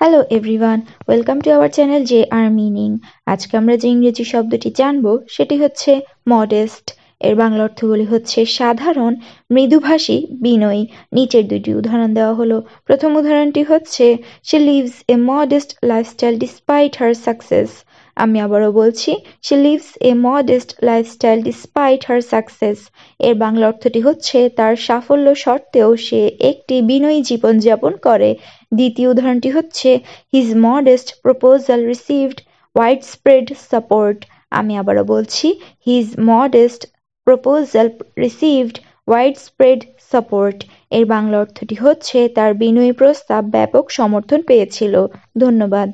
Hello everyone welcome to our channel J R meaning আজকে আমরা যে ইংরেজি শব্দটি জানব, সেটি হচ্ছে মডেস্ট এর বাংলা অর্থগুলি হচ্ছে সাধারণ, মৃদুভাষী, বিনয়ী। নিচের দুটি উদাহরণ দেওয়া হলো। প্রথম উদাহরণটি হচ্ছে সে lives a modest lifestyle despite her success আমি আবারও বলছি সে lives a modest lifestyle despite her success এর বাংলা অর্থটি হচ্ছে, তার সাফল্য সত্ত্বেও সে একটি বিনয়ী জীবনযাপন করে। দ্বিতীয় উদাহরণটি হচ্ছে his modest proposal received wide spread support আমি আবারও বলছি his modest proposal received wide spread support এর বাংলা অর্থটি হচ্ছে, তার বিনয়ী প্রস্তাব ব্যাপক সমর্থন পেয়েছিল। ধন্যবাদ।